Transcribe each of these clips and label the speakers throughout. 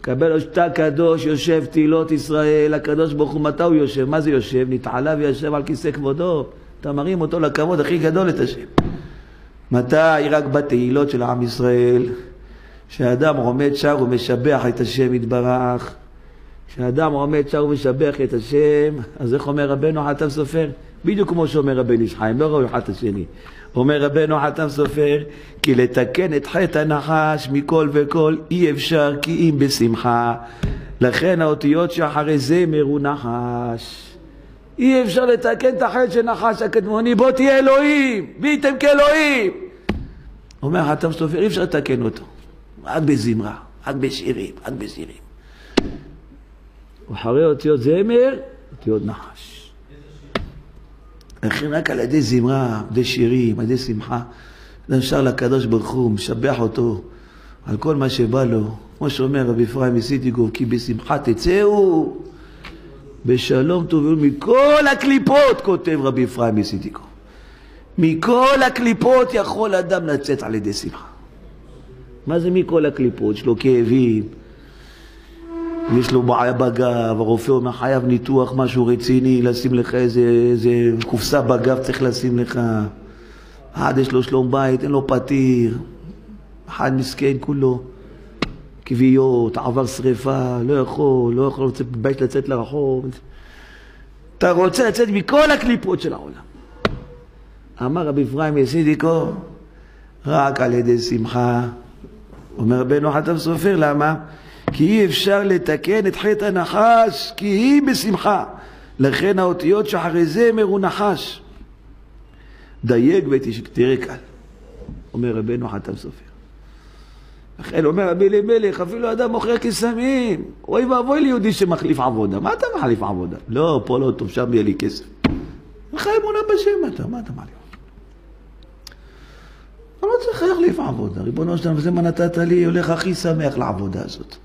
Speaker 1: קבל אותה קדוש, יושב תהילות ישראל, הקדוש ברוך הוא, מתי הוא יושב? מה זה יושב? נתעלה וישב על כיסא כבודו. אתה מרים אותו לכבוד הכי גדול את השם. מתי? רק בתהילות של עם ישראל. כשאדם עומד שר ומשבח את השם יתברך. כשאדם עומד שר ומשבח את השם, אז איך אומר רבנו חתם סופר? בדיוק כמו שאומר רבנו איש חיים, לא ראוי אחד את השני. אומר רבנו חתם סופר, כי לתקן את חטא הנחש מכל וכל אי אפשר כי אם בשמחה. לכן האותיות שאחרי זמר הוא נחש. אי אפשר לתקן את החטא של נחש הקדמוני, בוא תהיה אלוהים, והייתם כאלוהים. אומר חתם סופר, אי אפשר לתקן אותו. רק בזמרה, רק בשירים, רק בשירים. ואחרי אותיות זמר, אותיות נחש. לכן רק על ידי זמרה, ידי שירים, על ידי שמחה, אדם שר לקדוש ברוך הוא, משבח אותו על כל מה שבא לו. כמו שאומר רבי אפרים מסיטיגוב, כי בשמחה תצאו, בשלום תובעו מכל הקליפות, כותב רבי אפרים מסיטיגוב. מכל הקליפות יכול אדם לצאת על ידי שמחה. מה זה מכל הקליפות? יש לו כאבים, יש לו בעיה בגב, הרופא אומר חייב ניתוח, משהו רציני, לשים לך איזה, איזה קופסה בגב צריך לשים לך. אחד יש לו שלום בית, אין לו פתיר, אחד מסכן כולו, כוויות, עבר שריפה, לא יכול, לא יכול בבית לצאת לרחוב. אתה רוצה לצאת מכל הקליפות של העולם. אמר רבי אפרים יסידיקו, רק על ידי שמחה. אומר רבנו חתם סופר, למה? כי אי אפשר לתקן את חטא הנחש, כי היא בשמחה. לכן האותיות שאחרי זמר הוא נחש. דייק ותראה כאן, אומר רבנו חתם סופר. לכן אומר רבי אלימלך, אפילו אדם מוכר קסמים, אוי ואבוי ליהודי שמחליף עבודה. מה אתה מחליף עבודה? לא, פה לא טוב, שם יהיה לי כסף. לך אמונה בשם אתה, מה אתה מחליף? אתה לא צריך להחליף עבודה. ריבונו שלנו, וזה מה נתת לי, הולך הכי שמח לעבודה הזאת.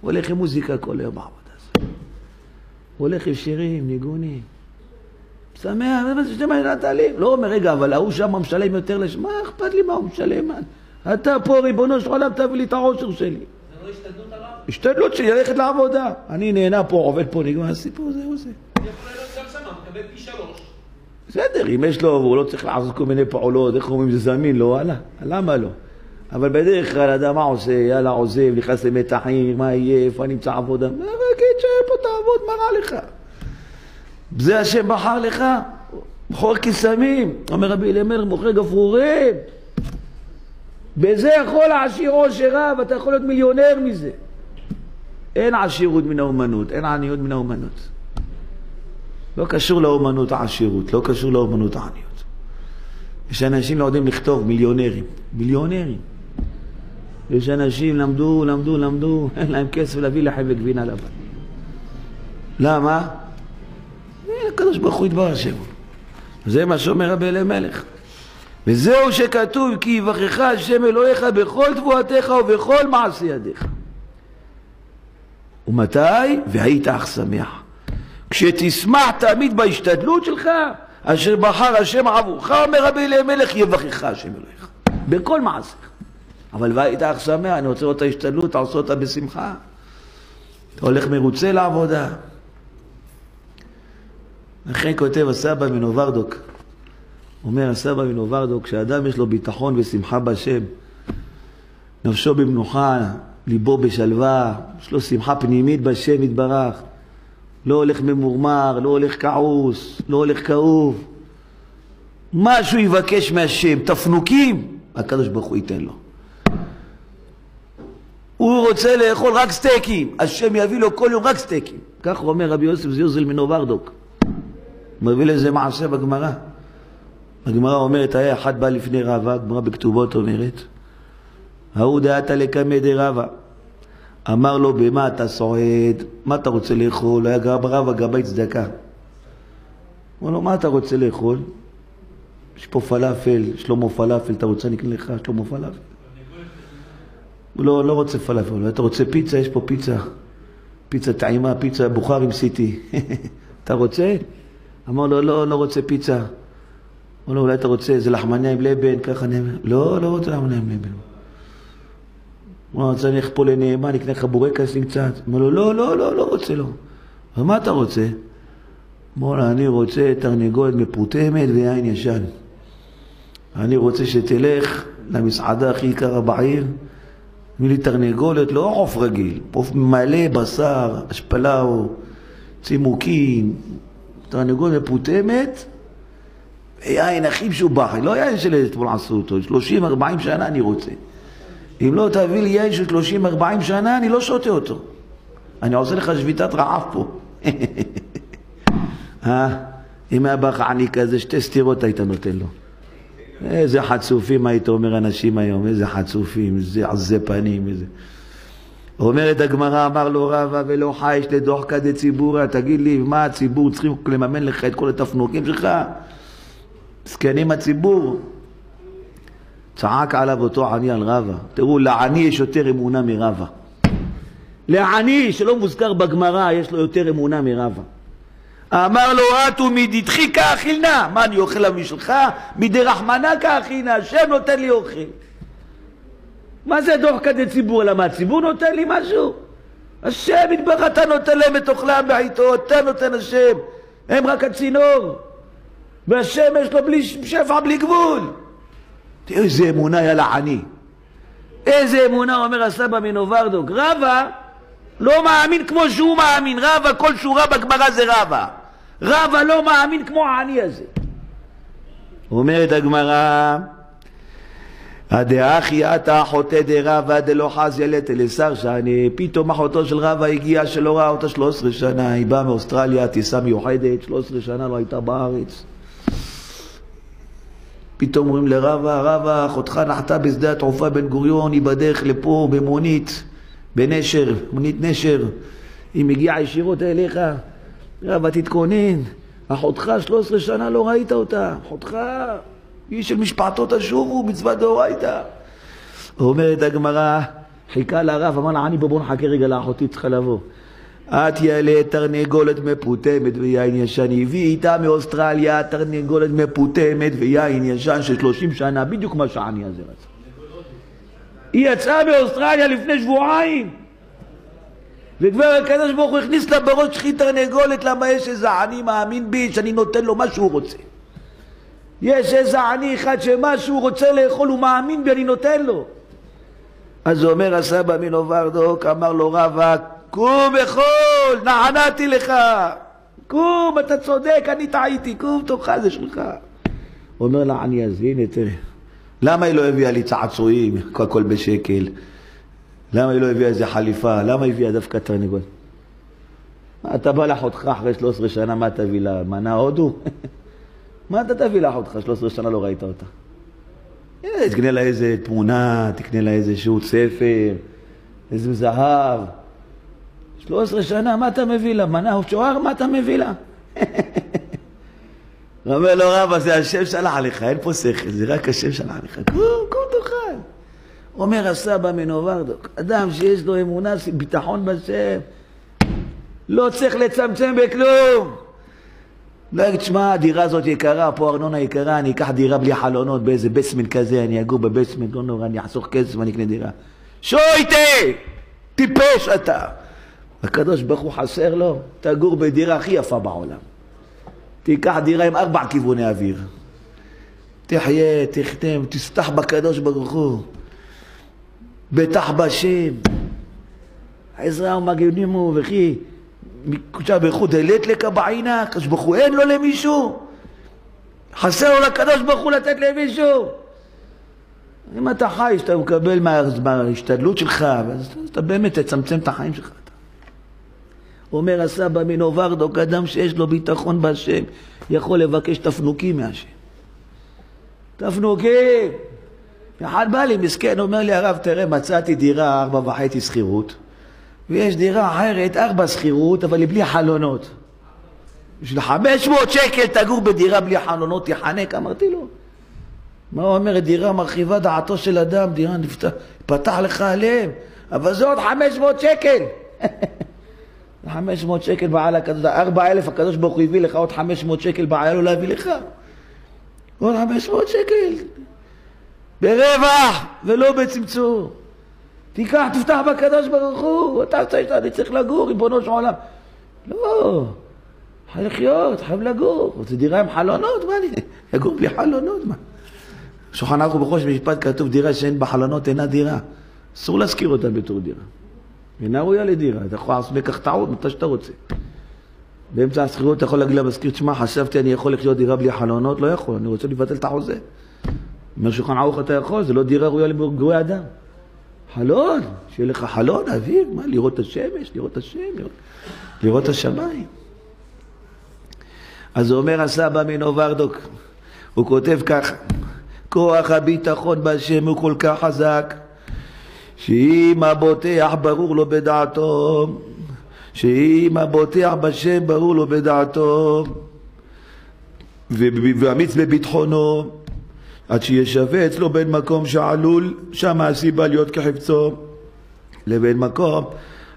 Speaker 1: הוא הולך עם מוזיקה כל היום בעבודה הזאת. הוא הולך עם שירים, ניגונים. שמח, זה שנתת לי. לא אומר, רגע, אבל ההוא שם משלם יותר לש... מה אכפת לי מה הוא משלם? אתה פה, ריבונו של עולם, תביא לי את העושר שלי.
Speaker 2: זה לא השתדלות הרב?
Speaker 1: השתדלות שלי ללכת לעבודה. אני נהנה פה, עובד פה, נגמר הסיפור, זהו זה. בסדר, אם יש לו, והוא לא צריך לעשות כל מיני פעולות, איך אומרים, זה זמין לו, וואלה, למה לא? אבל בדרך כלל אדם מה עושה? יאללה, עוזב, נכנס למתחים, מה יהיה, איפה אני אמצא עבודה? רגיל שאין פה תעבוד, מה רע לך? זה השם בחר לך? מכור קסמים, אומר רבי אלימלך, מוכר גפרורים. בזה יכול העשיר עושר רב, אתה יכול להיות מיליונר מזה. אין עשירות מן האומנות, אין עניות מן האומנות. לא קשור לאומנות העשירות, לא קשור לאומנות העניות. יש אנשים לא יודעים לכתוב, מיליונרים. מיליונרים. יש אנשים למדו, למדו, למדו, אין להם כסף להביא לחם וגבינה לבן. למה? הקדוש ברוך הוא יתברר שם. זה מה שאומר רבי אלימלך. וזהו שכתוב כי יברכך השם אלוהיך בכל תבואתך ובכל מעשי ידיך. ומתי? והיית אך שמח. כשתשמח תמיד בהשתדלות שלך, אשר בחר השם עבורך, אומר רבי אלימלך, יברכך השם אלוהיך. בכל מעשיך. אבל והיית אך שמח, אני רוצה לראות את ההשתדלות, עושה אותה בשמחה. אתה הולך מרוצה לעבודה. לכן כותב הסבא מנוברדוק, אומר הסבא מנוברדוק, כשאדם יש לו ביטחון ושמחה בהשם, נפשו במנוחה, ליבו בשלווה, יש לו שמחה פנימית בשם יתברך, לא הולך ממורמר, לא הולך כעוס, לא הולך כאוב. מה שהוא יבקש מהשם, תפנוקים, הקדוש ברוך הוא ייתן לו. הוא רוצה לאכול רק סטייקים, השם יביא לו כל יום רק סטייקים. כך אומר רבי יוסף זיוזל מנוברדוק. מביא לזה מעשה בגמרא. הגמרא אומרת, היה אחד בא לפני רבא, הגמרא בכתובות אומרת, ההוא דעתה לקמא דרבא. אמר לו, במה אתה סועד? מה אתה רוצה לאכול? היה גר רבא גבאי צדקה. אמר לו, מה אתה רוצה לאכול? יש פה פלאפל, שלמה פלאפל, אתה רוצה נקנה לך שלמה פלאפל? הוא לא, לא רוצה פלאפל, אתה רוצה פיצה? יש פה פיצה. פיצה טעימה, פיצה בוכר עם סיטי. אתה רוצה? אמר לו, לא, לא רוצה פיצה. אמר לו, אולי אתה רוצה איזה לחמניה עם לבן, ככה נאמר. לא, לא רוצה לחמניה עם לבן. הוא צריך פה לנאמן, נקנה לך בורקסים קצת. אומר לו, לא, לא, לא, לא רוצה, לא. מה אתה רוצה? אמר לו, אני רוצה תרנגולת מפותמת ויין ישן. אני רוצה שתלך למסעדה הכי יקרה בעיר, תביא לי תרנגולת, לא עוף רגיל, עוף מלא בשר, אשפלאו, צימוקים, תרנגולת מפותמת, ויין הכי משובח, לא יין של אתמול עשו אותו, 30-40 שנה אני רוצה. אם לא תביא לי יין של 30-40 שנה, אני לא שותה אותו. אני עושה לך שביתת רעב פה. אה? אם היה בא לך עני כזה, שתי סטירות היית נותן לו. איזה חצופים היית אומר אנשים היום, איזה חצופים, איזה עזי פנים, איזה... אומרת הגמרא, אמר לו רבא ולא חייש לדוחקא דציבורא, תגיד לי, מה הציבור צריכים לממן לך את כל התפנוקים שלך? זקנים הציבור. צעק עליו אותו עני על רבא. תראו, לעני יש יותר אמונה מרבא. לעני, שלא מוזכר בגמרא, יש לו יותר אמונה מרבא. אמר לו, אטו מדידכי כאכיל נא. מה, אני אוכל למשלך? מדי רחמנא כאכיל נא, השם נותן לי אוכל. מה זה דוח כדי ציבור? למה הציבור נותן לי משהו? השם יתברך, אתה נותן להם את אוכלם בעיתו, אתה נותן השם. הם רק הצינור. והשם יש לו בלי שפע, בלי גבול. תראו איזה אמונה היה לעני. איזה אמונה, אומר הסבא מנוברדוק. רבא לא מאמין כמו שהוא מאמין. רבא, כל שורה בגמרא זה רבא. רבא לא מאמין כמו העני הזה. אומרת הגמרא, הדאחי עתה אחותי דרבא דלא חז ילד אליסר שאני פתאום אחותו של רבא הגיעה שלא ראה אותה 13 שנה, היא באה מאוסטרליה, טיסה מיוחדת, 13 שנה לא הייתה בארץ. פתאום אומרים לרבא, רבא, אחותך נחתה בשדה התעופה בן גוריון, היא בדרך לפה במונית, בנשר, מונית נשר, היא מגיעה ישירות אליך, רבא תתכונן, אחותך 13 שנה לא ראית אותה, אחותך היא של משפחתו תשובו, מצווה דאורייתא. אומרת הגמרא, חיכה לרב, אמר לה, אני בוא נחכה רגע לאחותי, צריכה לבוא. את יעלה תרנגולת מפותמת ויין ישן. הביא איתה מאוסטרליה תרנגולת מפותמת ויין ישן של 30 שנה, בדיוק מה שהעני הזה רצה. היא יצאה מאוסטרליה לפני שבועיים. וכבר הקדוש ברוך הוא הכניס לה בראש שחי תרנגולת, למה יש איזה עני מאמין בי שאני נותן לו מה שהוא רוצה. יש איזה עני אחד שמה שהוא רוצה לאכול הוא מאמין בי, אני נותן לו. אז אומר הסבא מנוברדוק, אמר לו רבא, קום אכול, נענעתי לך. קום, אתה צודק, אני טעיתי, קום, תאכל, זה שלך. אומר לעני הזה, הנה תראה, למה היא לא הביאה לי צעצועים, הכל בשקל? למה היא לא הביאה איזה חליפה? למה היא הביאה דווקא תרנגול? אתה בא לאחותך אחרי 13 שנה, מה תביא לה? מנה הודו? מה אתה תביא לאחותך? 13 שנה לא ראית אותה. תקנה לה איזה תמונה, תקנה לה איזשהו ספר, איזה זהב. 13 שנה, מה אתה מביא לה? מנה או שוער, מה אתה מביא לה? אומר לו רבא, זה השם שלח עליך, אין פה שכל, זה רק השם שלח עליך. קום, קום תאכל. אומר הסבא מנוברדוק, אדם שיש לו אמונה, ביטחון בשם, לא צריך לצמצם בכלום. לא יגיד, שמע, הדירה הזאת יקרה, פה ארנונה יקרה, אני אקח דירה בלי חלונות באיזה בסמנט כזה, אני אגור בבסמנט, לא נורא, אני אחסוך כסף ואני אקנה דירה. שויטה! טיפש אתה! הקדוש ברוך הוא חסר לו, תגור בדירה הכי יפה בעולם. תיקח דירה עם ארבע כיווני אוויר. תחיה, תחתם, תסתח בקדוש ברוך הוא. בטח בשם. עזרא ומגנימו וכי מקודשה ברוך הוא דלת לך בעינה, הקדוש ברוך הוא אין לו למישהו. חסר לו לקדוש ברוך הוא לתת למישהו. אם אתה חי, שאתה מקבל מההשתדלות שלך, אז אתה באמת תצמצם את החיים שלך. אומר הסבא מנוברדוק, אדם שיש לו ביטחון בהשם, יכול לבקש תפנוקים מהשם. תפנוקים. אחד בא לי, מסכן, אומר לי הרב, תראה, מצאתי דירה ארבע וחצי שכירות, ויש דירה אחרת, ארבע שכירות, אבל היא בלי חלונות. בשביל חמש מאות שקל תגור בדירה בלי חלונות, תחנק, אמרתי לו. מה הוא אומר? דירה מרחיבה דעתו של אדם, דירה נפתח, פתח לך הלב, אבל זה עוד חמש מאות שקל. חמש מאות שקל בעל הקדוש, ארבע אלף הקדוש ברוך הוא הביא לך עוד חמש מאות שקל בעיה לו להביא לך. עוד חמש מאות שקל. ברווח ולא בצמצום. תיקח, תפתח בקדוש ברוך הוא, אתה צריך, אני צריך לגור, ריבונו של עולם. לא, חייב לחיות, חייב לגור. רוצה דירה עם חלונות? מה אני... לגור בלי חלונות? מה? שולחן ערוך בחוש במשפט כתוב דירה שאין בה חלונות אינה דירה. אסור להשכיר אותה בתור דירה. אינה ראויה לדירה, אתה יכול לעשות בכך טעות מתי שאתה רוצה. באמצע השכירות אתה יכול להגיד למזכיר, תשמע, חשבתי אני יכול לחיות דירה בלי חלונות, לא יכול, אני רוצה לבטל את החוזה. אומר שולחן ערוך אתה יכול, זה לא דירה ראויה למגורי אדם. חלון, שיהיה לך חלון, אוויר, מה, לראות את השמש, לראות את השם, לראות, לראות את השמיים. אז אומר הסבא מנו ורדוק, הוא כותב ככה, כוח הביטחון בהשם הוא כל כך חזק, שאם הבוטח ברור לו בדעתו, שאם הבוטח בשם ברור לו בדעתו, ואמיץ בביטחונו, עד שישווה אצלו בין מקום שעלול שם הסיבה להיות כחפצו, לבין מקום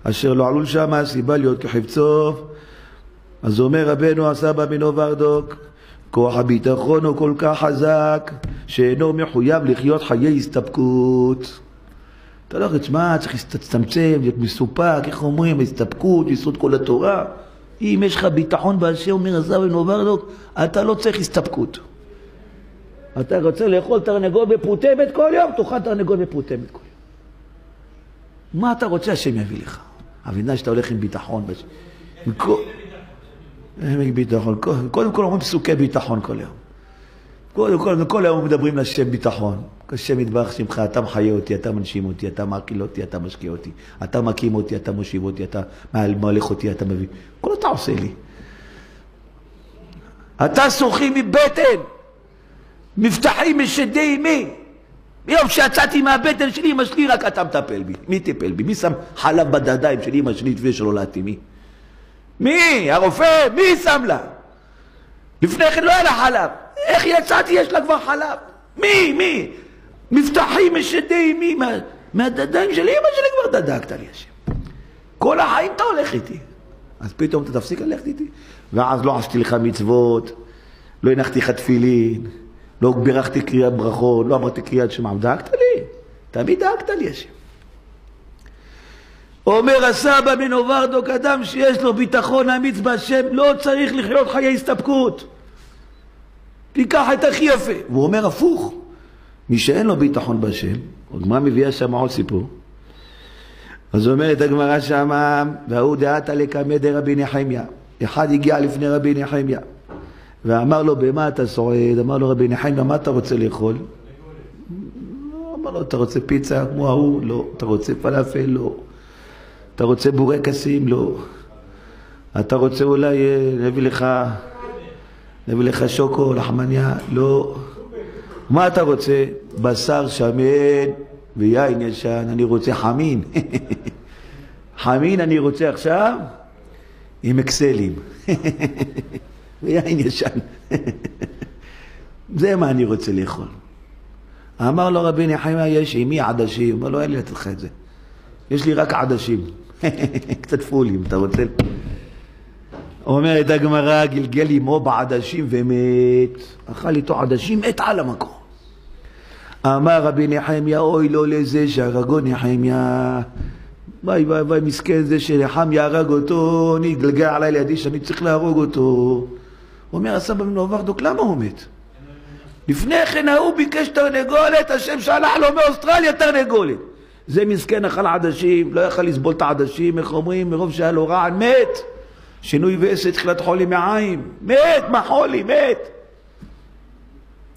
Speaker 1: אשר לא עלול שם הסיבה להיות כחפצו. אז אומר רבנו הסבא מנו ורדוק, כוח הביטחון הוא כל כך חזק, שאינו מחויב לחיות חיי הסתפקות. אתה לא יכול, תשמע, צריך להצטמצם, להיות מסופק, איך אומרים, הסתפקות, יסוד כל התורה. אם יש לך ביטחון בהשם, אומר מנו ורדוק, אתה לא צריך הסתפקות. אתה רוצה לאכול תרנגול בפרוטמת כל יום, תאכל תרנגול בפרוטמת כל יום. מה אתה רוצה, השם יביא לך. אבל שאתה הולך עם ביטחון. עם ביטחון. קודם כל אומרים פסוקי ביטחון כל יום. קודם כל, כל היום מדברים לשם ביטחון. השם יתברך שמך, אתה מחיה אותי, אתה מנשים אותי, אתה מאכיל אותי, אתה משקיע אותי, אתה מקים אותי, אתה מושיב אותי, אתה מהלך אותי, אתה מביא. כל אתה עושה לי. אתה שוחי מבטן. מבטחים משדי אמי. ביום שיצאתי מהבטן של אמא שלי, רק אתה מטפל בי. מי טיפל בי? מי שם חלב בדדיים של אמא שלי לפני שנולדתי? מי? מי? הרופא? מי שם לה? לפני כן לא היה לה חלב. איך יצאתי? יש לה כבר חלב. מי? מי? מבטחים משדי אמי. מה, מהדדיים של אמא שלי כבר דדקת לי השם. כל החיים אתה הולך איתי. אז פתאום אתה תפסיק ללכת איתי? ואז לא עשיתי לך מצוות, לא הנחתי לך תפילין. לא בירכתי קריאת ברכות, לא אמרתי קריאת שמע, דאגת לי, תמיד דאגת לי השם. אומר הסבא מנוברדוק, אדם שיש לו ביטחון אמיץ בהשם, לא צריך לחיות חיי הסתפקות. תיקח את הכי יפה. והוא אומר הפוך, מי שאין לו ביטחון בהשם, הגמרא מביאה שם עוד סיפור. אז אומרת הגמרא שמה, וההוא דעתה לקמא דרבי נחמיה. אחד הגיע לפני רבי נחמיה. ואמר לו, במה אתה סועד? אמר לו, רבי נחמיה, מה אתה רוצה לאכול? לא, אמר לו, אתה רוצה פיצה כמו ההוא? לא. אתה רוצה פלאפל? לא. אתה רוצה בורקסים? לא. אתה רוצה אולי, אה, נביא לך, נביא לך שוקו, לחמניה? לא. מה אתה רוצה? בשר שמן ויין ישן, אני רוצה חמין. חמין אני רוצה עכשיו עם אקסלים. ויין ישן. זה מה אני רוצה לאכול. אמר לו רבי נחמיה, יש עימי עדשים. אמר לו, אין לי לתת לך את זה. יש לי רק עדשים. קצת פולים, אתה רוצה? אומרת הגמרא, גלגל עמו בעדשים ומת. אכל איתו עדשים, מת על המקום. אמר רבי נחמיה, אוי לו לזה שהרגו נחמיה. וואי וואי וואי, מסכן זה שנחמיה הרג אותו, אני אתגלגל עליי לידי שאני צריך להרוג אותו. הוא אומר הסבא בן ורדוק, למה הוא מת? לפני כן ההוא ביקש תרנגולת, השם שלח לו מאוסטרליה תרנגולת. זה מסכן אכל עדשים, לא יכל לסבול את העדשים, איך אומרים, מרוב שהיה לו רען, מת. שינוי ועשר תחילת חולי מעיים, מת, מה חולי, מת.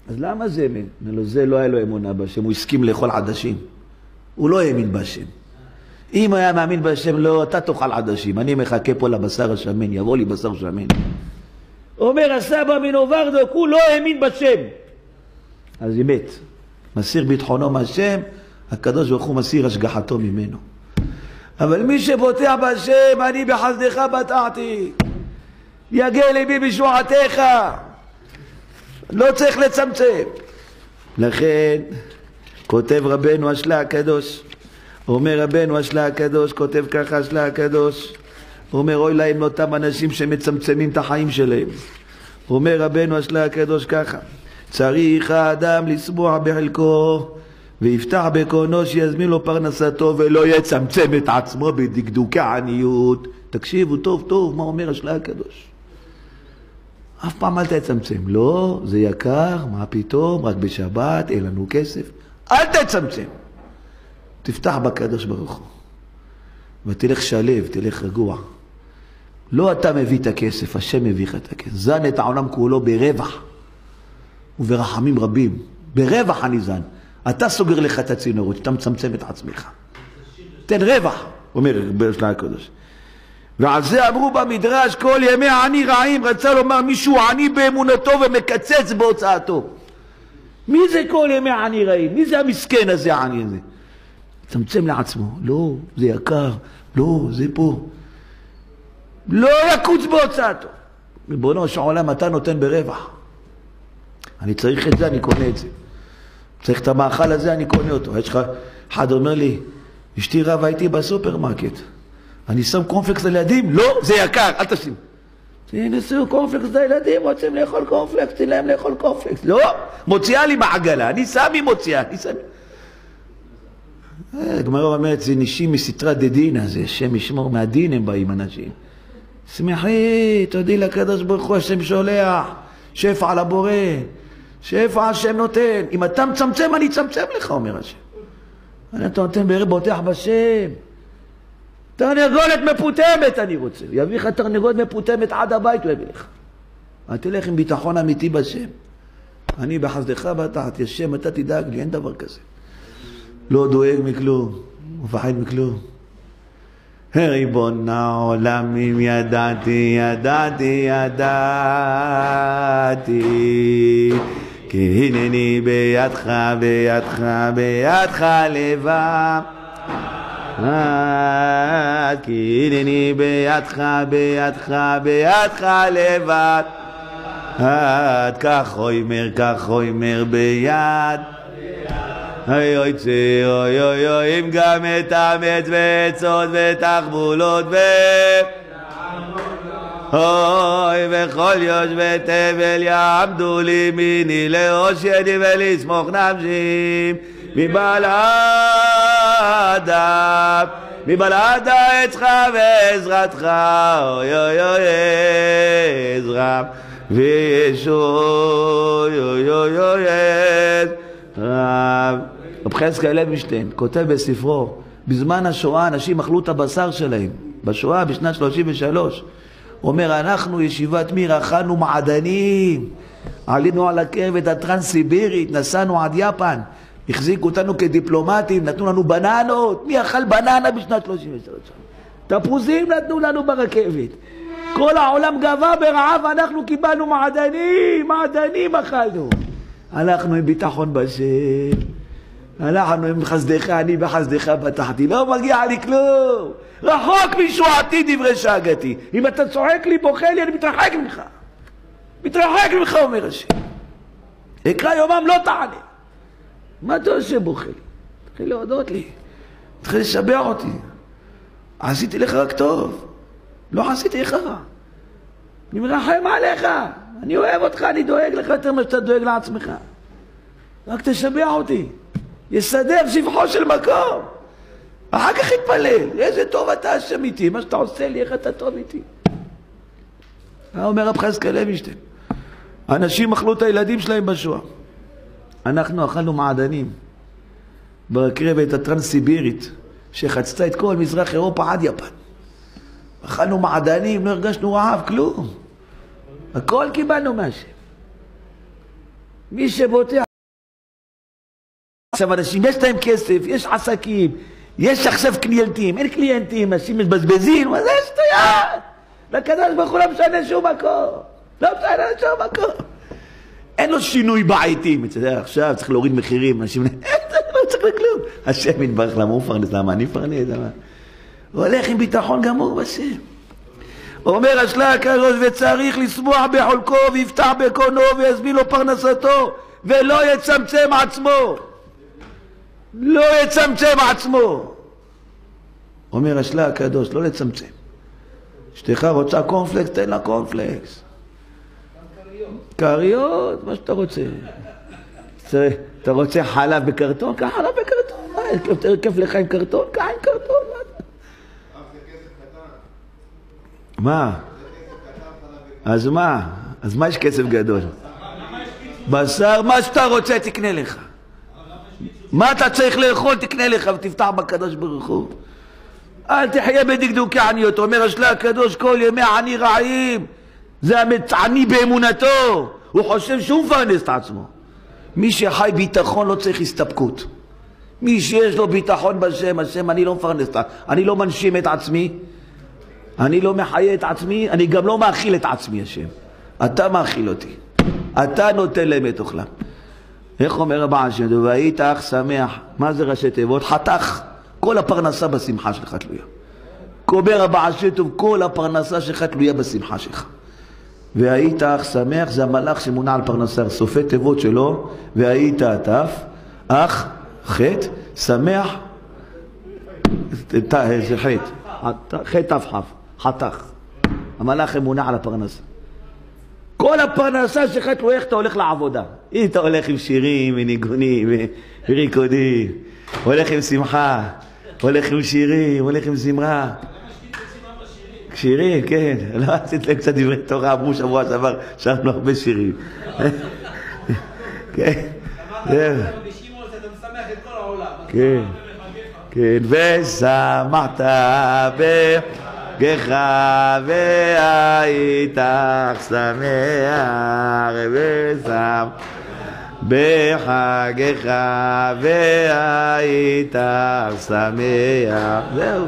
Speaker 1: אז למה זה מת? לו, זה לא היה לו אמונה בהשם, הוא הסכים לאכול עדשים. הוא לא האמין בהשם. אם היה מאמין בהשם, לא, אתה תאכל עדשים, אני מחכה פה לבשר השמן, יבוא לי בשר שמן. אומר הסבא מנוברדוק, הוא לא האמין בשם. אז היא מת. מסיר ביטחונו מהשם, הקדוש ברוך הוא מסיר השגחתו ממנו. אבל מי שבוטח בהשם, אני בחסדך בטעתי. יגע ליבי בשבועתך. לא צריך לצמצם. לכן, כותב רבנו אשלה הקדוש, אומר רבנו אשלה הקדוש, כותב ככה אשלה הקדוש, הוא אומר אוי להם לאותם אנשים שמצמצמים את החיים שלהם. אומר רבנו אשלה הקדוש ככה, צריך האדם לשמוח בחלקו ויפתח בקונו שיזמין לו פרנסתו ולא יצמצם את עצמו בדקדוקי עניות. תקשיבו טוב טוב מה אומר השלה הקדוש. אף פעם אל תצמצם. לא, זה יקר, מה פתאום, רק בשבת, אין לנו כסף. אל תצמצם. תפתח בקדוש ברוך הוא. ותלך שלב, תלך רגוע. לא אתה מביא את הכסף, השם מביא לך את הכסף. זן את העולם כולו ברווח וברחמים רבים. ברווח אני זן. אתה סוגר לך את הצינורות, אתה מצמצם את עצמך. תן רווח, אומר בשלה הקדוש. ועל זה אמרו במדרש, כל ימי עני רעים, רצה לומר מישהו עני באמונתו ומקצץ בהוצאתו. מי זה כל ימי עני רעים? מי זה המסכן הזה, העני הזה? צמצם לעצמו, לא, זה יקר, לא, זה פה. לא יקוץ בהוצאתו. ריבונו של עולם, אתה נותן ברווח. אני צריך את זה, אני קונה את זה. צריך את המאכל הזה, אני קונה אותו. יש לך, אחד אומר לי, אשתי רבה איתי בסופרמרקט. אני שם קורנפלקס לילדים? לא, זה יקר, אל תשים. תנסו קורנפלקס לילדים, רוצים לאכול קורנפלקס, תן להם לאכול קורנפלקס. לא, מוציאה לי בעגלה, אני שם היא מוציאה, אני שם... הגמרא אומרת, זה נשים מסתרא דדינא, זה השם ישמור מהדין הם באים אנשים. שמחי, תודי לקדוש ברוך הוא, השם שולח, שפע על הבורא, שפע השם נותן. אם אתה מצמצם, אני אצמצם לך, אומר השם. אתה נותן בערב בוטח בשם. תרנגולת מפותמת אני רוצה. יביא לך תרנגולת מפותמת עד הבית, הוא יביא לך. אל תלך עם ביטחון אמיתי בשם. אני בחסדך בטחת, יש שם, אתה תדאג לי, אין דבר כזה. לא דואג מכלום, מפחד מכלום. ריבון העולם, אם ידעתי, ידעתי, ידעתי. כי הנני בידך, בידך, בידך לבב. כי הנני בידך, בידך, בידך לבד. עד כך אומר, כך אומר ביד. אוי אוי צי, אוי אוי אוי, אם גם את אמץ ועצות ותחבולות ו... אוי וכל יושבי תבל יעמדו לי מיני לאוש ידי ולסמוך נפשים. מבלעדה מבלעדה עצך ועזרתך. אוי אוי אוי עזרם וישו אוי אוי אוי אוי עזרם רב חזקאל לוינשטיין כותב בספרו, בזמן השואה אנשים אכלו את הבשר שלהם. בשואה, בשנת 33, הוא אומר, אנחנו, ישיבת מיר, אכלנו מעדנים, עלינו על הרכבת הטרנס-סיבירית, נסענו עד יפן, החזיקו אותנו כדיפלומטים, נתנו לנו בננות. מי אכל בננה בשנת 33? תפוזים נתנו לנו ברכבת. כל העולם גבה ברעב, אנחנו קיבלנו מעדנים, מעדנים אכלנו. הלכנו עם ביטחון בשם. אנחנו עם חסדך, אני בחסדך בטחתי, לא מגיע לי כלום. רחוק משועתי דברי שאגתי. אם אתה צועק לי, בוכה לי, אני מתרחק ממך. מתרחק ממך, אומר השם. אקרא יומם לא תענה. מה אתה עושה בוכה לי? תתחיל להודות לי. תתחיל לשבח אותי. עשיתי לך רק טוב. לא עשיתי לך רע. אני מרחם עליך. אני אוהב אותך, אני דואג לך יותר ממה שאתה דואג לעצמך. רק תשבח אותי. יסדר שבחו של מקום. אחר כך יתפלל, איזה טוב אתה השם איתי, מה שאתה עושה לי, איך אתה טוב איתי. אומר רב חזקאל לוינשטיין, אנשים אכלו את הילדים שלהם בשואה. אנחנו אכלנו מעדנים ברכבת הטרנס-סיבירית שחצתה את כל מזרח אירופה עד יפן. אכלנו מעדנים, לא הרגשנו רעב, כלום. הכל קיבלנו מהשם. מי שבוטח עכשיו אנשים, יש להם כסף, יש עסקים, יש עכשיו קליינטים, אין קליינטים, אנשים מבזבזים, מה זה שטויות? לקדוש ברוך הוא לא משנה שום מקום, לא משנה שום מקום. אין לו שינוי בעייתים, אתה יודע, עכשיו צריך להוריד מחירים, אנשים, לא צריך לכלום. השם יתברך, למה הוא מפרנס? למה אני מפרנס? הוא הולך עם ביטחון גמור בשם. אומר השלה הקדוש וצריך לשמוח בחולקו ויפתח בקונו ויזמין לו פרנסתו ולא יצמצם עצמו. לא יצמצם עצמו. אומר השלה הקדוש, לא לצמצם. אשתך רוצה קורנפלקס, תן לה קורנפלקס. כריות, מה שאתה רוצה. אתה רוצה חלב בקרטון? קח חלב בקרטון. מה, יותר כיף לך עם קרטון. מה אתה- מה? אז מה? אז מה יש כסף גדול? בשר, מה שאתה רוצה תקנה לך. מה אתה צריך לאכול תקנה לך ותפתח בקדוש ברוך הוא. אל תחיה בדקדוקי עניות. אומר השלה הקדוש כל ימי עני רעים. זה המת- עני באמונתו. הוא חושב שהוא מפרנס את עצמו. מי שחי ביטחון לא צריך הסתפקות. מי שיש לו ביטחון בשם, השם, אני לא מפרנס, אני לא מנשים את עצמי, אני לא מחיה את עצמי, אני גם לא מאכיל את עצמי, השם. אתה מאכיל אותי. אתה נותן להם את אוכלם. איך אומר הבעל שם טוב? והיית אך שמח. מה זה ראשי תיבות? חתך. כל הפרנסה בשמחה שלך תלויה. אומר הבעל שם טוב, כל הפרנסה שלך תלויה בשמחה שלך. והיית אך שמח זה המלאך שמונע על פרנסה, סופי תיבות שלו, והיית תף, אך, חטא, שמח, זה חטא, חטא תף חתך. המלאך ממונע על הפרנסה. כל הפרנסה שלך תלוי איך אתה הולך לעבודה. אם אתה הולך עם שירים וניגונים וריקודים, הולך עם שמחה, הולך עם שירים, הולך עם זמרה. שירים, כן. לא עשית להם קצת דברי תורה, אמרו שבוע שעבר, שרנו הרבה שירים. כן.
Speaker 2: העולם.
Speaker 1: כן. כן, ושמחת בחגך והיית שמח ושם בחגך והיית שמח. זהו,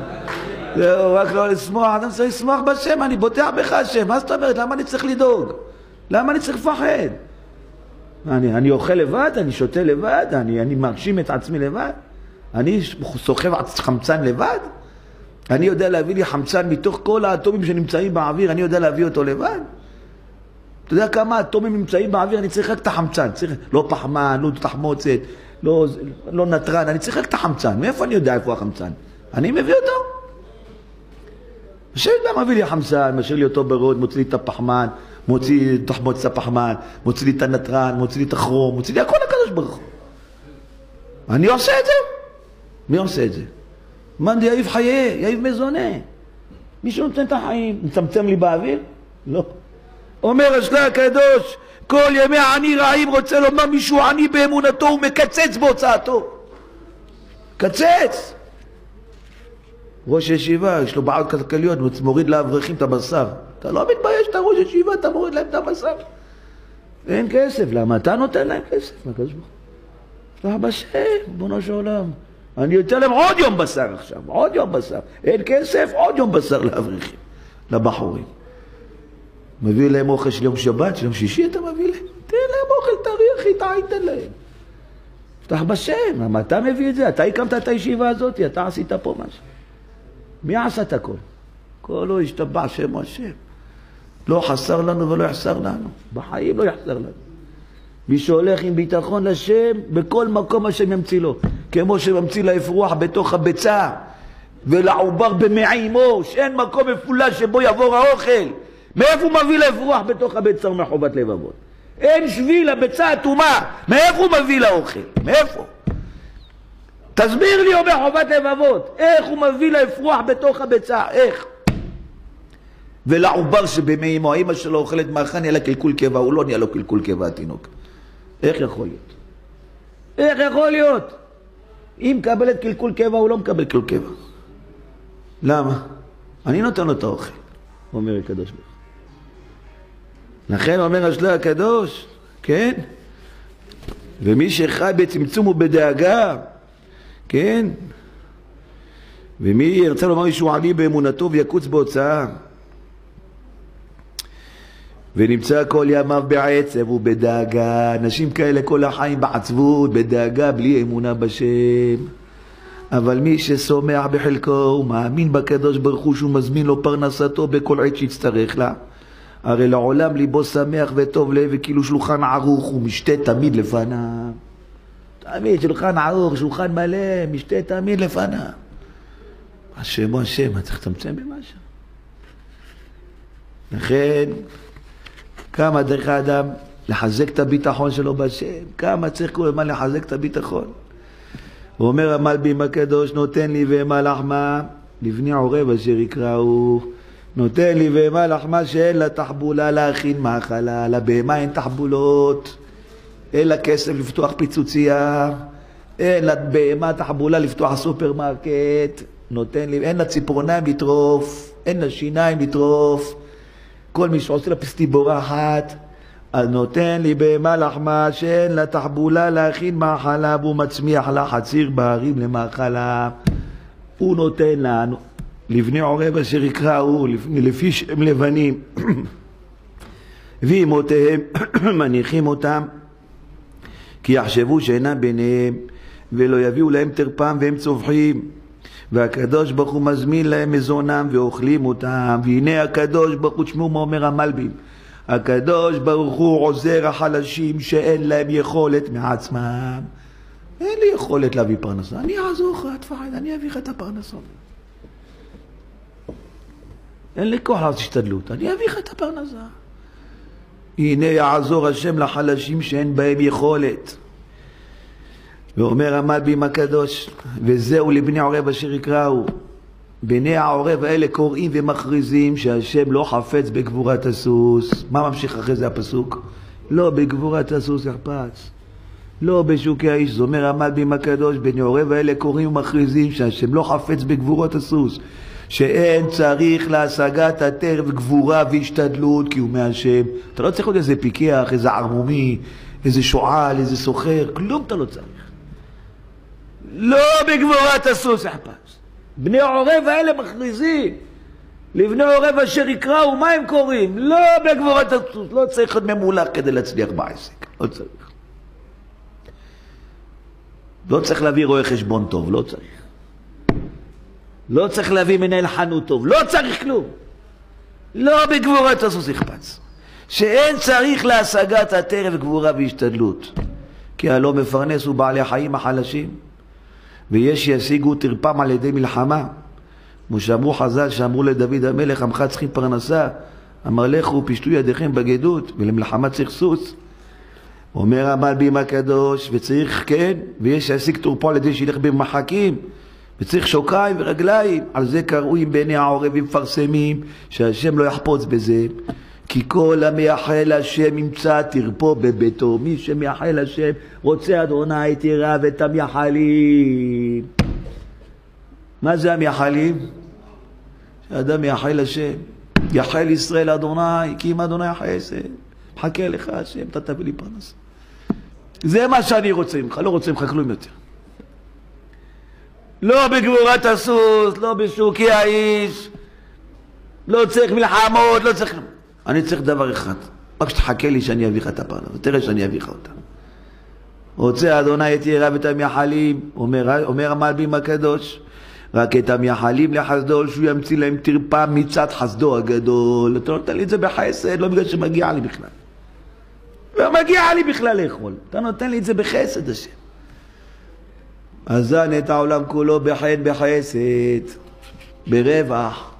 Speaker 1: זהו, רק לא לשמוח, אדם צריך לשמוח בשם, אני בוטח בך השם, מה זאת אומרת? למה אני צריך לדאוג? למה אני צריך לפחד? אני, אני אוכל לבד, אני שותה לבד, אני, אני מגשים את עצמי לבד, אני סוחב חמצן לבד, אני יודע להביא לי חמצן מתוך כל האטומים שנמצאים באוויר, אני יודע להביא אותו לבד? אתה יודע כמה אטומים נמצאים באוויר, אני צריך רק את החמצן, צריך לא פחמן, לא תחמוצת, לא, לא נתרן, אני צריך רק את החמצן, מאיפה אני יודע איפה החמצן? אני מביא אותו. השם יודע מביא לי חמצן, משאיר לי אותו ברוד, מוציא לי את הפחמן, מוציא תחמוץ הפחמן, מוציא לי את הנתרן, מוציא לי את הכרום, מוציא לי הכל הקדוש ברוך הוא. אני עושה את זה? מי עושה את זה? מאן דיעיב חיי, יעיב מזונה. מישהו נותן את החיים, מצמצם לי באוויר? לא. אומר השלה הקדוש, כל ימי עני רעים רוצה לומר מישהו עני באמונתו, הוא מקצץ בהוצאתו. קצץ! ראש ישיבה, יש לו בעיות כלכליות, מוריד לאברכים את הבשר. אתה לא מתבייש, אתה ראש ישיבה, אתה מוריד להם את הבשר. אין כסף, למה? אתה נותן להם כסף, ברוך הוא. אתה בשם, ריבונו של עולם. אני אתן להם עוד יום בשר עכשיו, עוד יום בשר. אין כסף, עוד יום בשר לאברכים, לבחורים. מביא להם אוכל של יום שבת, של יום שישי אתה מביא להם? תן להם אוכל טרי, אחי, תעין, תן להם. פתח בשם, למה אתה מביא את זה? אתה הקמת את הישיבה הזאת, אתה עשית פה משהו. מי עשה את הכל? כולו השתבח שם השם. לא חסר לנו ולא יחסר לנו. בחיים לא יחסר לנו. מי שהולך עם ביטחון לשם, בכל מקום השם ימציא לו. כמו שממציא לאפרוח בתוך הביצה, ולעובר במעי אמו, שאין מקום מפולש שבו יעבור האוכל. מאיפה הוא מביא לאפרוח בתוך הביצה ומחובת לבבות? אין שביל, הביצה אטומה. מאיפה הוא מביא לאוכל? מאיפה? תסביר לי, אומר חובת לבבות, איך הוא מביא לאפרוח בתוך הביצה, איך? ולעובר שבמי אמו, האמא שלו אוכלת מאכל, נהיה לה קלקול קיבה, הוא לא נהיה לו קלקול קיבה התינוק. איך יכול להיות? איך יכול להיות? אם מקבלת קלקול קיבה, הוא לא מקבל קלקול קיבה. למה? אני נותן לו את האוכל, אומר הקדוש ברוך. לכן אומר השלה הקדוש, כן? ומי שחי בצמצום ובדאגה, כן? ומי ירצה לומר מישהו עני באמונתו ויקוץ בהוצאה ונמצא כל ימיו בעצב ובדאגה, אנשים כאלה כל החיים בעצבות, בדאגה, בלי אמונה בשם. אבל מי ששומח בחלקו ומאמין בקדוש ברוך הוא שהוא מזמין לו פרנסתו בכל עת שיצטרך לה, הרי לעולם ליבו שמח וטוב לב וכאילו שולחן ערוך הוא משתה תמיד לפניו. תמיד שולחן ערוך, שולחן מלא, משתה תמיד לפניו. השם הוא השם, אני צריך לצמצם במשהו. לכן, כמה דרך האדם לחזק את הביטחון שלו בהשם. כמה צריך כל הזמן לחזק את הביטחון. הוא אומר המלבים הקדוש, נותן לי ואמה לחמה, לבני עורב אשר יקראו. נותן לי ואמה לחמה שאין לה תחבולה להכין מאכלה, לבהמה אין תחבולות, אין לה כסף לפתוח פיצוצייה, אין לה בהמה תחבולה לפתוח סופרמרקט, נותן לי, אין לה ציפורניים לטרוף, אין לה שיניים לטרוף, כל מי שעושה פסטיבורה אחת, אז נותן לי בהמה לחמה שאין לה תחבולה להכין מאכלה והוא מצמיח לה חציר בהרים למאכלה. הוא נותן לנו, לבני עורב אשר יקראו, לפי שהם לבנים, ואמותיהם מניחים אותם, כי יחשבו שאינם ביניהם, ולא יביאו להם תרפם והם צווחים. והקדוש ברוך הוא מזמין להם מזונם ואוכלים אותם, והנה הקדוש ברוך הוא, תשמעו מה אומר המלבים, הקדוש ברוך הוא עוזר החלשים שאין להם יכולת מעצמם. אין לי יכולת להביא פרנסה, אני אעזור לך, תפחד, אני אביא לך את הפרנסה. אין לי כוח לעשות השתדלות, אני אביא לך את הפרנסה. הנה יעזור השם לחלשים שאין בהם יכולת. ואומר המלבים הקדוש, וזהו לבני עורב אשר יקראו. בני העורב האלה קוראים ומכריזים שהשם לא חפץ בגבורת הסוס. מה ממשיך אחרי זה הפסוק? לא בגבורת הסוס יחפץ. לא בשוקי האיש. זאת אומר המלבים הקדוש, בני עורב האלה קוראים ומכריזים שהשם לא חפץ בגבורות הסוס. שאין צריך להשגת הטרף גבורה והשתדלות כי הוא מהשם. אתה לא צריך להיות איזה פיקח, איזה ערמומי, איזה שועל, איזה סוחר, כלום אתה לא צריך. לא בגבורת הסוס יחפש. בני עורב האלה מכריזים. לבני עורב אשר יקראו, מה הם קוראים? לא בגבורת הסוס, לא צריך להיות ממולח כדי להצליח בעסק, לא צריך. לא צריך להביא רואה חשבון טוב, לא צריך. לא צריך להביא מנהל חנות טוב, לא צריך כלום. לא בגבורת הסוס יחפץ. שאין צריך להשגת הטרף גבורה והשתדלות. כי הלא מפרנס הוא בעלי החיים החלשים. ויש שישיגו תרפם על ידי מלחמה. כמו שאמרו חז"ל, שאמרו לדוד המלך, עמך צריכים פרנסה, אמר לכו פשטו ידיכם בגדות, ולמלחמה צריך סוס. אומר המלבים הקדוש, וצריך, כן, ויש שישיג תורפו על ידי שילך במחקים, וצריך שוקיים ורגליים. על זה קראויים בעיני העורבים מפרסמים, שהשם לא יחפוץ בזה. כי כל המייחל השם ימצא תרפו בביתו. מי שמייחל השם רוצה אדוני תירב את המייחלים. מה זה המייחלים? שאדם מייחל השם. יחל ישראל אדוני, כי אם אדוני חסד. מחכה לך השם, אתה תביא לי פרנס. זה מה שאני רוצה ממך, לא רוצה ממך כלום יותר. לא בגבורת הסוס, לא בשוקי האיש, לא צריך מלחמות, לא צריך... אני צריך דבר אחד, רק שתחכה לי שאני אביא לך את הפרנסה, ותראה שאני אביא לך אותה. רוצה אדוני את יראה ואת המייחלים, אומר, אומר המלבים הקדוש, רק את המייחלים לחסדו, שהוא ימציא להם תרפה מצד חסדו הגדול. אתה נותן לי את זה בחסד, לא בגלל שמגיע לי בכלל. לא מגיע לי בכלל לאכול. אתה נותן לי את זה בחסד, השם. אזן את העולם כולו בחן בחסד, ברווח.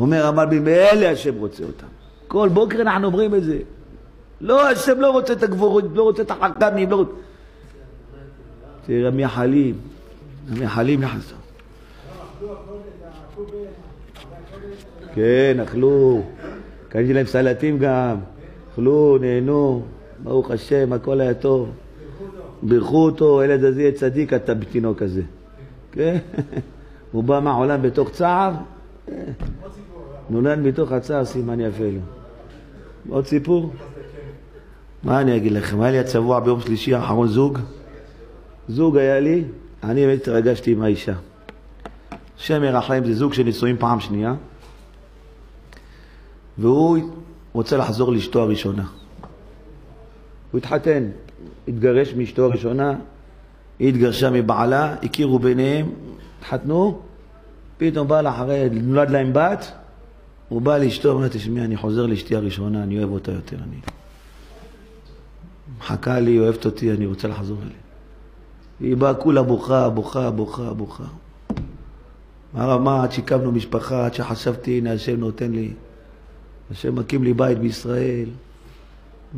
Speaker 1: אומר המלבים, אלה השם רוצה אותם. כל בוקר אנחנו אומרים את זה. לא, השם לא רוצה את הגבורות, לא רוצה את החכמים, לא רוצה... תראה, המייחלים, המייחלים יחסו. כן, אכלו. קניתי להם סלטים גם. אכלו, נהנו, ברוך השם, הכל היה טוב. בירכו אותו, הילד הזה יהיה צדיק, אתה בתינוק הזה. כן? הוא בא מהעולם בתוך צער, נולד מתוך הצער סימן יפה לו. עוד סיפור? מה אני אגיד לכם? היה לי הצבוע ביום שלישי האחרון זוג. זוג היה לי, אני באמת התרגשתי עם האישה. השם ירחם, זה זוג שנישואים פעם שנייה, והוא רוצה לחזור לאשתו הראשונה. הוא התחתן, התגרש מאשתו הראשונה, היא התגרשה מבעלה, הכירו ביניהם, התחתנו, פתאום בא לאחרי, נולד להם בת, הוא בא לאשתו, אומר, תשמעי, אני חוזר לאשתי הראשונה, אני אוהב אותה יותר, אני... מחכה לי, אוהבת אותי, אני רוצה לחזור אליה. היא באה כולה בוכה, בוכה, בוכה, בוכה. אמר, מה, עד שהקמנו משפחה, עד שחשבתי, הנה השם נותן לי, השם מקים לי בית בישראל.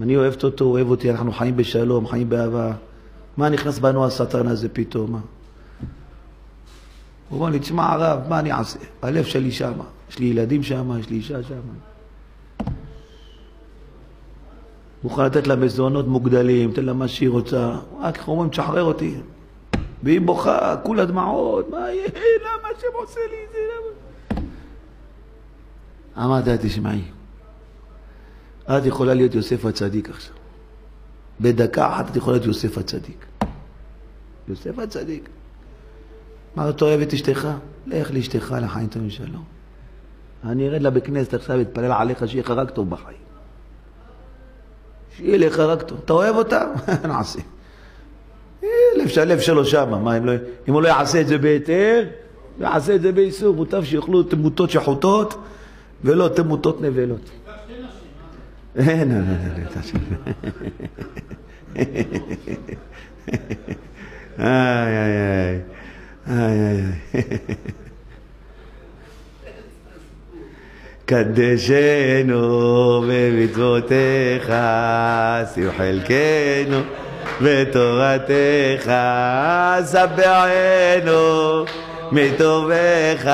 Speaker 1: אני אוהבת אותו, אוהב אותי, אנחנו חיים בשלום, חיים באהבה. מה נכנס בנו השטן הזה פתאום? מה? הוא אומר לי, תשמע הרב, מה אני אעשה? הלב שלי שם, יש לי ילדים שם, יש לי אישה שם. מוכן לתת לה מזונות מוגדלים, תן לה מה שהיא רוצה, רק איך אומרים, תשחרר אותי. והיא בוכה, כולה דמעות, מה יהיה, למה השם עושה לי את זה, למה? אמרתי לה, תשמעי, את יכולה להיות יוסף הצדיק עכשיו. בדקה אחת את יכולה להיות יוסף הצדיק. יוסף הצדיק. מה אתה אוהב את אשתך? לך לאשתך לחיים טובים שלום. אני ארד לה בכנסת עכשיו, אתפלל עליך שיהיה לך רק טוב בחיים. שיהיה לך רק טוב. אתה אוהב אותה? נעשה. לב שהלב שלו שמה, מה אם, לא, אם הוא לא יעשה את זה בהיתר, יעשה את זה באיסור, מוטב שיאכלו תמותות שחוטות ולא תמותות נבלות. אין, לא, לא, לא, איי, איי. קדשנו במצוותיך, שים חלקנו בתורתך, סבענו מטובך,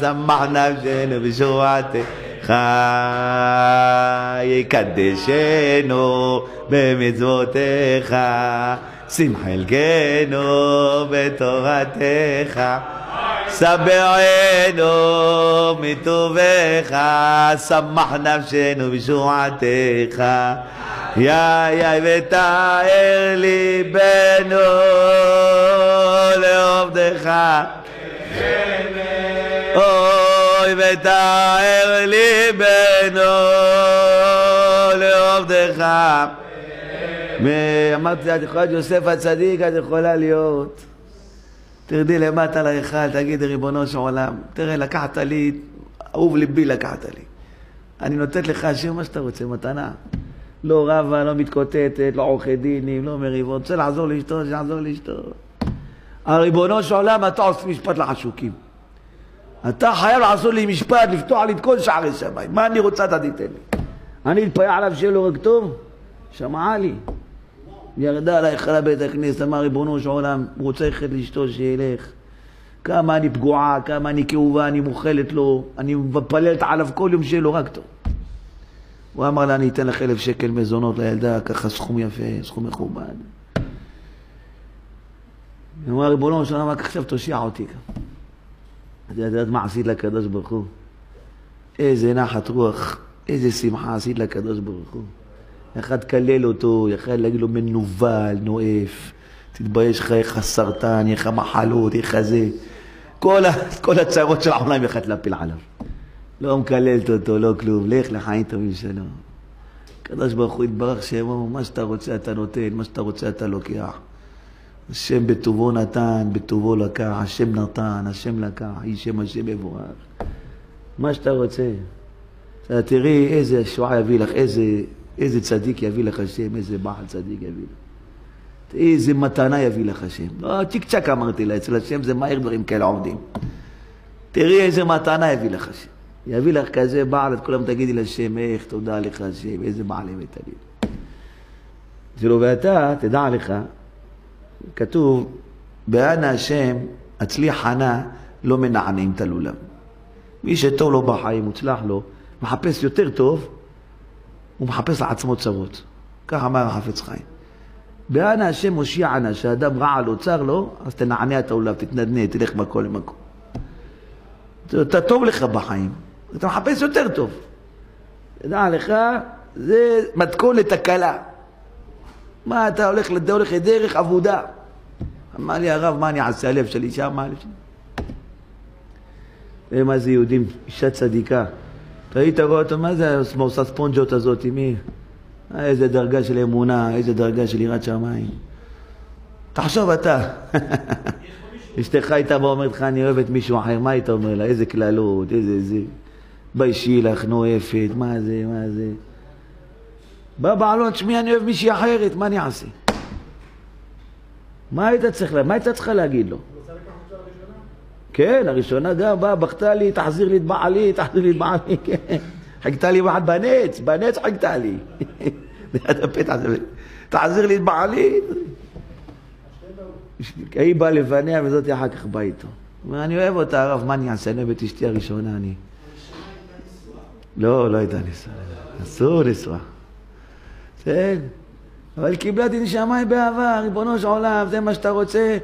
Speaker 1: שמח נפשנו בשורתך, יקדשנו במצוותיך, שים חלקנו בתורתך. סבענו מטובך, שמח נפשנו בשורתך. יא יא ותאר ליבנו לעובדך. אוי ותאר ליבנו לעובדך. אמרתי, את יכולה להיות יוסף הצדיק, את יכולה להיות. תרדי למטה להיכל, תגידי, ריבונו של עולם, תראה, לקחת לי, אהוב ליבי לקחת לי. אני נותנת לך השם מה שאתה רוצה, מתנה. לא רבה, לא מתקוטטת, לא עורכי דינים, לא מריבות. רוצה לעזור לאשתו, שיעזור לאשתו. הריבונו של עולם, אתה עושה משפט לחשוקים. אתה חייב לעשות לי משפט, לפתוח לי את כל שערי שמיים. מה אני רוצה, אתה תיתן לי. אני אתפלל עליו שיהיה לו רק טוב? שמעה לי. ירדה עליי חלה בית הכנסת, אמר ריבונו של עולם, רוצה ללכת לאשתו שילך. כמה אני פגועה, כמה אני כאובה, אני מוכלת לו, אני מפללת עליו כל יום שיהיה לו רק טוב. הוא אמר לה, אני אתן לך אלף שקל מזונות לילדה, ככה סכום יפה, סכום מכובד. היא אמרה, ריבונו של עולם, רק עכשיו תושיע אותי. את יודעת מה עשית לקדוש ברוך הוא? איזה נחת רוח, איזה שמחה עשית לקדוש ברוך הוא. יכל לקלל אותו, יכל להגיד לו מנוול, נואף, תתבייש לך, איך הסרטן, איך המחלות, איך זה. כל, כל הצרות של העולם יכולת להפיל עליו. לא מקללת אותו, לא כלום, לך לחיים טובים שלו. הקדוש ברוך הוא יתברך שמו, מה שאתה רוצה אתה נותן, מה שאתה רוצה אתה לוקח. השם בטובו נתן, בטובו לקח, השם נתן, השם לקח, יהי שם השם מבורך. מה שאתה רוצה. תראי איזה שועה יביא לך, איזה, איזה צדיק יביא לך השם, איזה בעל צדיק יביא לך. איזה מתנה יביא לך השם. לא, צ'יק צ'אק אמרתי לה, אצל השם זה מהר דברים כאלה עומדים. תראי איזה מתנה יביא לך השם. יביא לך כזה בעל, את כולם תגידי לשם, איך תודה לך השם, איזה בעל אמת תגיד. זה לא, ואתה, תדע לך, כתוב, באנה השם, אצלי חנה, לא מנענעים את הלולם. מי שטוב לו בחיים, מוצלח לו, מחפש יותר טוב, הוא מחפש לעצמו צרות. כך אמר החפץ חיים. באנה השם מושיענה, שאדם רע לו, צר לו, אז תנענע את העולם, תתנדנד, תלך מכל למקום. אתה טוב לך בחיים, אתה מחפש יותר טוב. תדע לך, זה מתכון לתקלה. מה אתה הולך לדרך דרך עבודה? אמר לי הרב, מה אני אעשה? הלב שלי שם, הלב שלי. תראה מה זה יהודים, אישה צדיקה. היית רואה אותו, מה זה עושה ספונג'ות הזאת, מי? איזה דרגה של אמונה, איזה דרגה של יראת שמיים. תחשוב אתה. אשתך הייתה ואומרת לך, אני אוהבת מישהו אחר, מה היית אומר לה? איזה קללות, איזה זה. ביישי לך, נואפת, מה זה, מה זה. בא בעלון, תשמעי, אני אוהב מישהי אחרת, מה אני אעשה? מה היית צריך, מה הייתה צריכה להגיד לו? כן, הראשונה גם באה, בכתה לי, תחזיר לי את בעלי, תחזיר לי את בעלי, כן. חיכתה לי אחת בנץ, בנץ חיכתה לי. ליד הפתח, תחזיר לי את בעלי. היא באה לפניה וזאת אחר כך באה איתו. הוא אומר, אני אוהב אותה, הרב, מה אני אעשה? אני אוהב את אשתי הראשונה, אני... לא, לא הייתה נשואה. אסור נשואה. כן, אבל קיבלה דין באהבה, ריבונו של עולם, זה מה שאתה רוצה.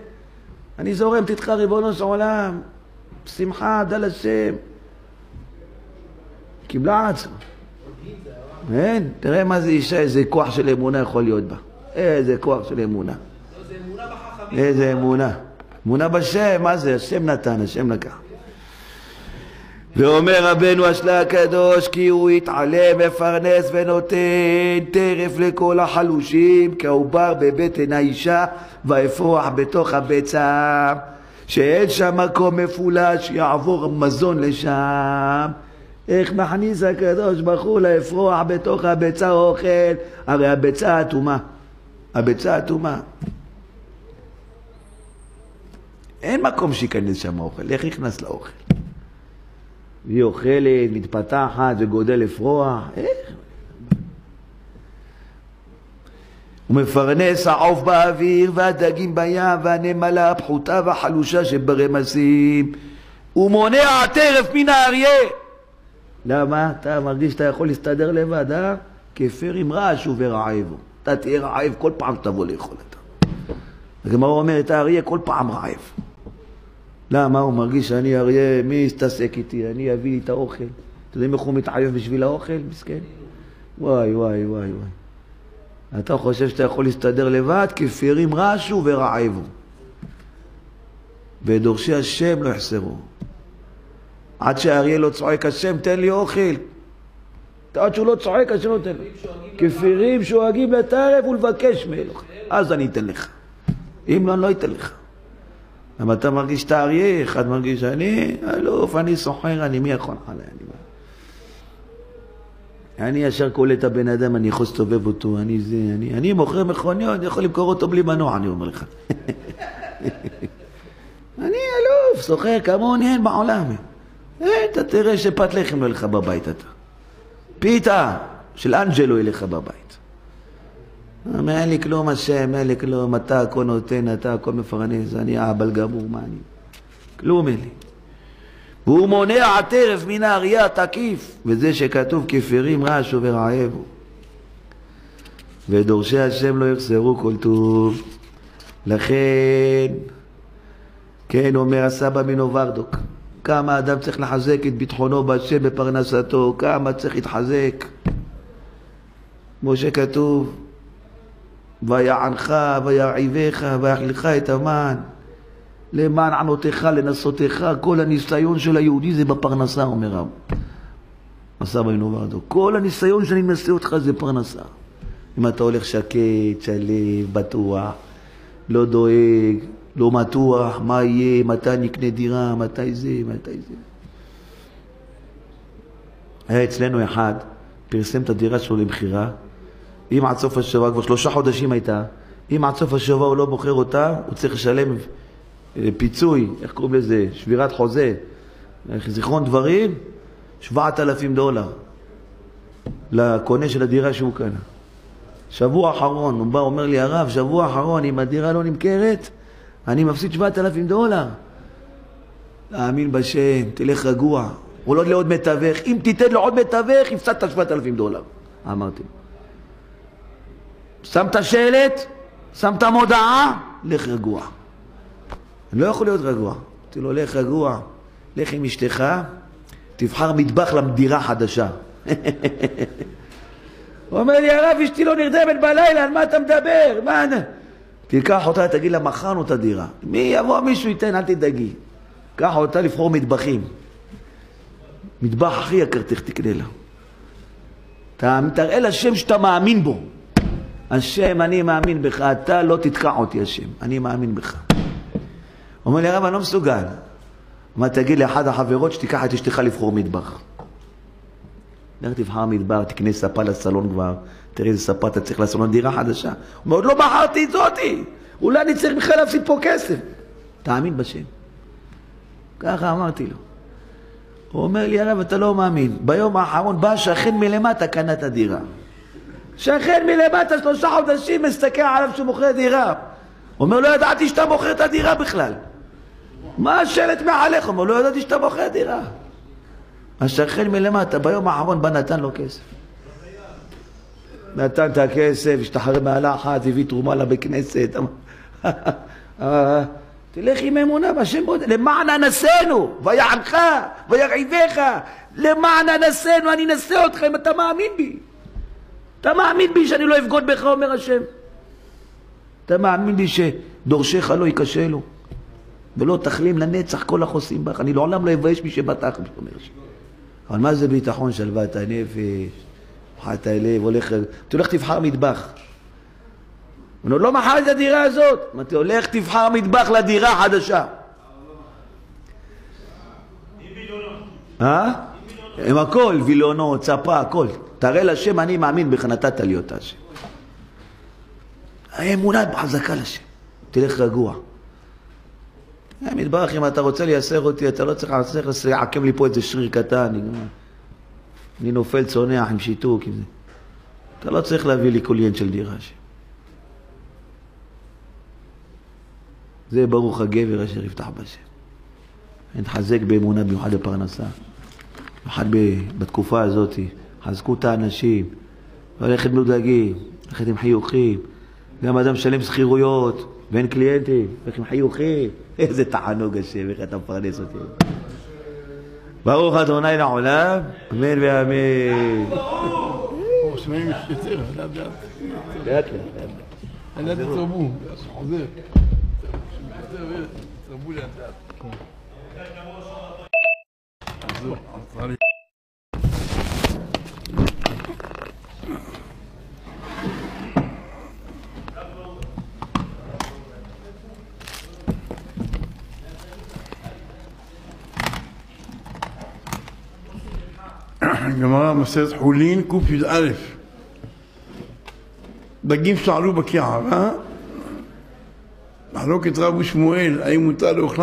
Speaker 1: אני זורמת איתך, ריבונו של עולם. שמחה, דל השם. קיבלה על עצמה. כן, תראה מה זה אישה, איזה כוח של אמונה יכול להיות בה. איזה כוח של אמונה.
Speaker 2: זה אמונה בחכמים.
Speaker 1: איזה אמונה. אמונה בשם, מה זה? השם נתן, השם לקח. ואומר רבנו השלה הקדוש כי הוא יתעלה, מפרנס ונותן טרף לכל החלושים כעובר בבטן האישה ואפרוח בתוך הביצה. שאין שם מקום מפולש שיעבור מזון לשם. איך מכניס הקדוש ברוך הוא לאפרוח בתוך הביצה אוכל? הרי הביצה אטומה. הביצה אטומה. אין מקום שייכנס שם אוכל, איך נכנס לאוכל? והיא אוכלת, מתפתחת וגודל לפרוח, איך? הוא מפרנס העוף באוויר והדגים בים והנמלה הפחותה והחלושה שברמסים הוא מונע טרף מן האריה למה? אתה מרגיש שאתה יכול להסתדר לבד, אה? כפר עם רעש וברעב אתה תהיה רעב כל פעם שתבוא לאכול אתה הגמרא אומרת האריה כל פעם רעב למה? הוא מרגיש שאני אריה, מי יסתעסק איתי? אני אביא לי את האוכל. אתם יודעים איך הוא מתעייף בשביל האוכל? מסכן. וואי, וואי, וואי, וואי. אתה חושב שאתה יכול להסתדר לבד? כפירים רשו ורעבו. ודורשי השם לא יחסרו. עד שהאריה לא צועק, השם תן לי אוכל. עד שהוא לא צועק, השם לא תן לי. כפירים שואגים לטרף ולבקש מאלוהים. אז אני אתן לך. אם לא, אני לא אתן לך. למה אתה מרגיש שאתה אריה, אחד מרגיש אני אלוף, אני סוחר, אני מי יכול עליי? אני, אני ישר קולט את הבן אדם, אני יכול לסתובב אותו, אני זה, אני, אני מוכר מכוניות, אני יכול למכור אותו בלי מנוע, אני אומר לך. אני אלוף, סוחר כמוני אין בעולם. אתה תראה שפת לחם לא לך בבית אתה. פיתה של אנג'לו ילך בבית. אומר, אין לי כלום השם, אין לי כלום, אתה הכל נותן, אתה הכל מפרנס, אני אהבל גמור, מה אני? כלום אין לי. והוא מונע הטרף מן האריה התקיף, וזה שכתוב כפירים רעש ורעב. ודורשי השם לא יחסרו כל טוב. לכן, כן, אומר הסבא מנוברדוק, כמה אדם צריך לחזק את ביטחונו בהשם בפרנסתו, כמה צריך להתחזק. כמו שכתוב, ויענך וירעיבך ויאכילך את המן. למען ענותך לנסותך כל הניסיון של היהודי זה בפרנסה אומר הסבא מנוברדו כל הניסיון שאני מנסה אותך זה פרנסה. אם אתה הולך שקט, שלב, בטוח לא דואג, לא מתוח מה יהיה, מתי נקנה דירה, מתי זה, מתי זה. היה אצלנו אחד פרסם את הדירה שלו למכירה אם עד סוף השבוע, כבר שלושה חודשים הייתה, אם עד סוף השבוע הוא לא מוכר אותה, הוא צריך לשלם אה, פיצוי, איך קוראים לזה? שבירת חוזה, זיכרון דברים, שבעת אלפים דולר לקונה של הדירה שהוא קנה. שבוע אחרון, הוא בא, אומר לי, הרב, שבוע אחרון, אם הדירה לא נמכרת, אני מפסיד שבעת אלפים דולר. תאמין בשם, תלך רגוע. הוא לא לעוד מתווך. אם תיתן לו עוד מתווך, הפסדת שבעת אלפים דולר. אמרתי. שמת שלט, שמת מודעה, לך רגוע. אני לא יכול להיות רגוע. אמרתי לו, לך רגוע, לך עם אשתך, תבחר מטבח לדירה חדשה. הוא אומר לי, הרב, אשתי לא נרדמת בלילה, על מה אתה מדבר? מה... תיקח אותה, תגיד לה, מכרנו את הדירה. מי יבוא, מישהו ייתן, אל תדאגי. קח אותה לבחור מטבחים. מטבח הכי יקר תקנה לה. תראה לה שם שאתה מאמין בו. השם, אני מאמין בך, אתה לא תתקע אותי, השם, אני מאמין בך. אומר לי, הרב, אני לא מסוגל. מה תגיד לאחד החברות שתיקח את אשתך לבחור מטבח. לך תבחר מטבח, תקנה ספה לסלון כבר, תראה איזה ספה אתה צריך לסלון, דירה חדשה. הוא אומר, עוד לא בחרתי את זאתי, אולי אני צריך בכלל להפסיד פה כסף. תאמין בשם. ככה אמרתי לו. הוא אומר לי, הרב, אתה לא מאמין. ביום האחרון בא שכן מלמטה, קנה את הדירה. שכן מלמטה שלושה חודשים מסתכל עליו שהוא מוכר דירה. אומר, לא ידעתי שאתה מוכר את הדירה בכלל. מה השלט מעליך? אומר, לא ידעתי שאתה מוכר דירה. השכן מלמטה, ביום האחרון בא נתן לו כסף. נתן את הכסף, השתחרר מהלחץ, הביא תרומה לבית כנסת. אה, תלך עם אמונה בהשם מאוד, למען אנסינו, ויענך, וירעיבך, למען אנסינו, אני אנסה אותך אם אתה מאמין בי. אתה מאמין בי שאני לא אבגוד בך, אומר השם. אתה מאמין בי שדורשך לא ייכשלו, ולא תחלים לנצח כל החוסים בך. אני לעולם לא אבייש מי שבטח, אומר השם. אבל מה זה ביטחון, שלוות הנפש, פחת הלב, הולך, אתה הולך תבחר מטבח. הוא לא מכר את הדירה הזאת. אמרתי, הולך תבחר מטבח לדירה חדשה. אה? עם הכל, וילונות, ספה, הכל. תראה לשם, אני מאמין בך, נתת לי אותה השם. האמונה חזקה לשם. תלך רגוע. מטבח, אם אתה רוצה לייסר אותי, אתה לא צריך לעקם לי פה איזה שריר קטן. אני, אני נופל צונח עם שיתוק. עם זה. אתה לא צריך להביא לי קוליין של דירה השם. זה ברוך הגבר אשר יפתח בשם. נתחזק באמונה במיוחד בפרנסה. במיוחד בתקופה הזאת. חזקו את האנשים. ללכת מודאגים, ללכת עם חיוכים. גם אדם משלם שכירויות ואין קליינטים, הולך עם חיוכים. איזה תענוג השם, איך אתה מפרנס אותי. ברוך אדוני לעולם, אמן ואמן.
Speaker 3: לאט לאט. חוזר. לאט לאט. גמרא מסרת חולין קי"א. דגים שעלו בקערה מחלוקת רב ושמואל האם מותר לאוכלם